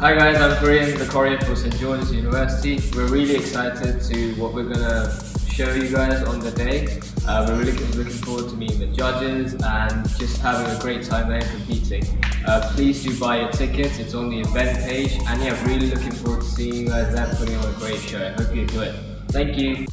Hi guys, I'm Korean, the Korean for St. George's University. We're really excited to what we're gonna show you guys on the day. Uh, we're really looking forward to meeting the judges and just having a great time there competing. Uh, please do buy your tickets, it's on the event page and yeah, really looking forward to seeing you guys there putting on a great show. I hope you enjoy it. Thank you.